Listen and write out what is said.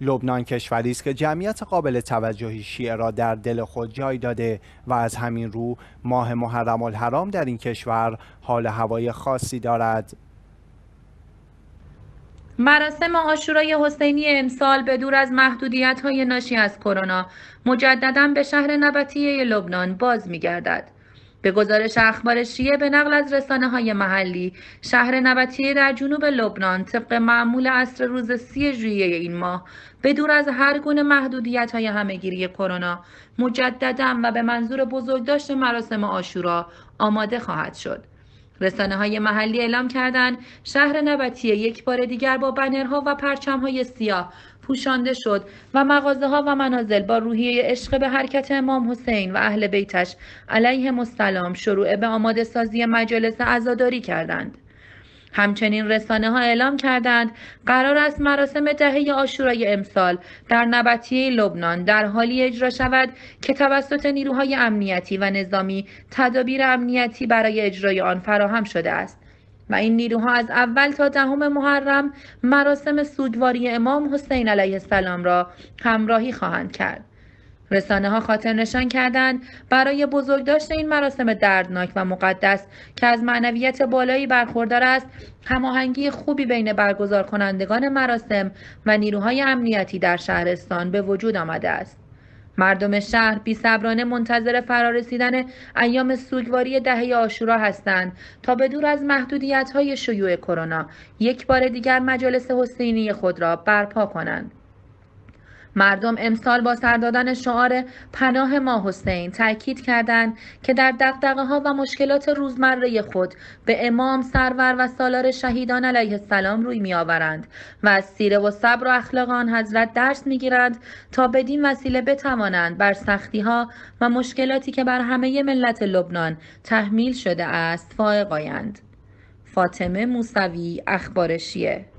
لبنان کشوری است که جمعیت قابل توجهی شیعه را در دل خود جای داده و از همین رو ماه محرم الحرام در این کشور حال هوای خاصی دارد. مراسم آشورای حسینی امسال به دور از محدودیت های ناشی از کرونا مجددا به شهر نبطیه لبنان باز می گردد. به گزارش اخبار شیعه به نقل از رسانه های محلی شهر نبطیه در جنوب لبنان طبق معمول عصر روز سی ژوئیه این ماه به دور از هر گونه محدودیت های همهگیری کرونا مجددا و به منظور بزرگداشت مراسم آشورا آماده خواهد شد. رسانه های محلی اعلام کردند شهر نبطیه یک بار دیگر با بنرها و پرچم های سیاه پوشانده شد و مغازه ها و منازل با روحیه عشق به حرکت امام حسین و اهل بیتش علیه السلام شروع به آماده سازی مجالس عزاداری کردند. همچنین رسانه ها اعلام کردند قرار است مراسم دهه آشورای امسال در نبطیه لبنان در حالی اجرا شود که توسط نیروهای امنیتی و نظامی تدابیر امنیتی برای اجرای آن فراهم شده است و این نیروها از اول تا دهم محرم مراسم سوگواری امام حسین علیه السلام را همراهی خواهند کرد. رسانه ها خاطر نشان کردند برای بزرگداشت این مراسم دردناک و مقدس که از معنویت بالایی برخوردار است هماهنگی خوبی بین برگزار کنندگان مراسم و نیروهای امنیتی در شهرستان به وجود آمده است مردم شهر بی صبرانه منتظر فرارسیدن ایام سوگواری دهه آشورا هستند تا به دور از محدودیت های شیوع کرونا یک بار دیگر مجالس حسینی خود را برپا کنند. مردم امسال با سر دادن شعار پناه ما حسین تاکید کردند که در دقدقه ها و مشکلات روزمره خود به امام سرور و سالار شهیدان علیه السلام روی می آورند و از سیره و صبر و اخلاق آن حضرت درس می گیرند تا بدین وسیله بتوانند بر سختی ها و مشکلاتی که بر همه ملت لبنان تحمیل شده است فائق آیند. فاطمه موسوی اخبار شیعه